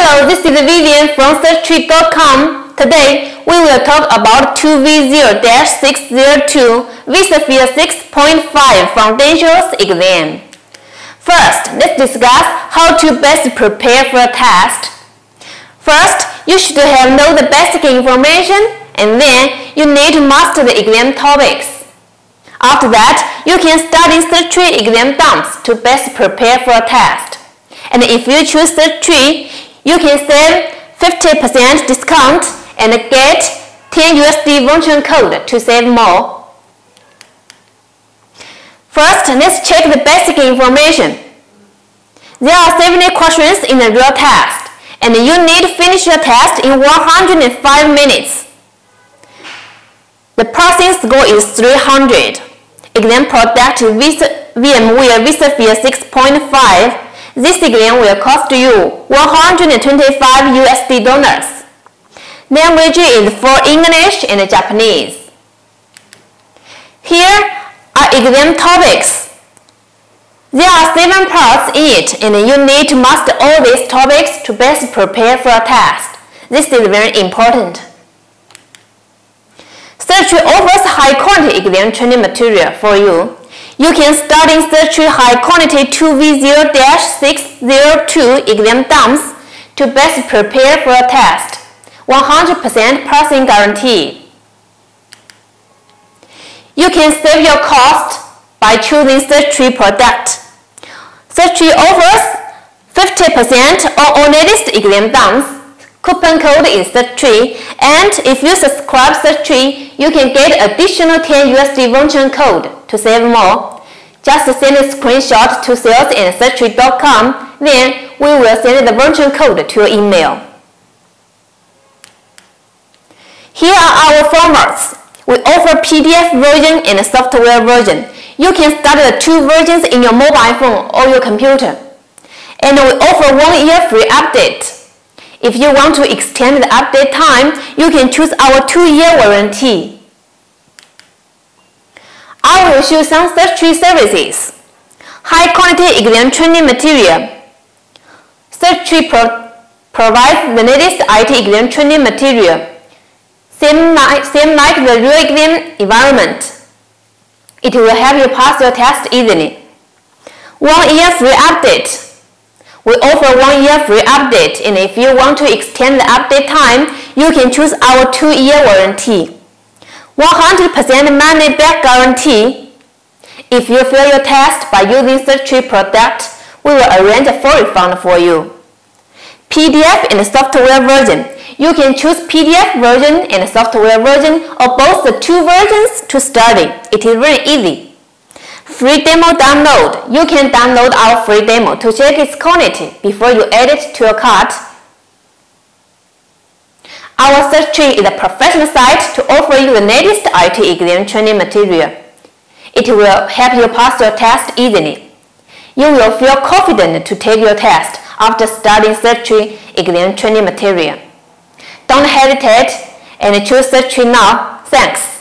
Hello, this is Vivian from CertTree.com. Today, we will talk about 2V0-602 vSphere 6.5 Foundations exam. First, let's discuss how to best prepare for a test. First, you should have know the basic information and then you need to master the exam topics. After that, you can study Search exam dumps to best prepare for a test. And if you choose Search you can save 50% discount and get 10 USD voucher code to save more. First, let's check the basic information. There are 70 questions in the real test, and you need to finish your test in 105 minutes. The passing score is 300. Exam product VMware vSphere 6.5 this exam will cost you 125 USD dollars. Language is for English and Japanese. Here are exam topics. There are seven parts in it and you need to master all these topics to best prepare for a test. This is very important. Search offers high quality exam training material for you. You can start in CertTree high quality 2V0-602 exam dumps to best prepare for a test. 100% passing guarantee. You can save your cost by choosing CertTree product. CertTree offers 50% on all latest exam dumps. Coupon code is CertTree and if you subscribe CertTree you can get additional 10 USD voucher code to save more. Just send a screenshot to sales then we will send the voucher code to your email. Here are our formats. We offer PDF version and software version. You can start the two versions in your mobile phone or your computer. And we offer one year free update. If you want to extend the update time, you can choose our two-year warranty. I will show some search services. High quality exam training material. Search pro provides the latest IT exam training material. Same like, same like the real exam environment. It will help you pass your test easily. One year free update. We offer one year free update and if you want to extend the update time, you can choose our two year warranty. 100% money back guarantee. If you fail your test by using Search product, we will arrange a full refund for you. PDF and software version. You can choose PDF version and software version or both the two versions to study. It is very easy. Free demo download. You can download our free demo to check its quality before you add it to your cart our CertTree is a professional site to offer you the latest IT exam training material. It will help you pass your test easily. You will feel confident to take your test after studying CertTree exam training material. Don't hesitate and choose CertTree now. Thanks.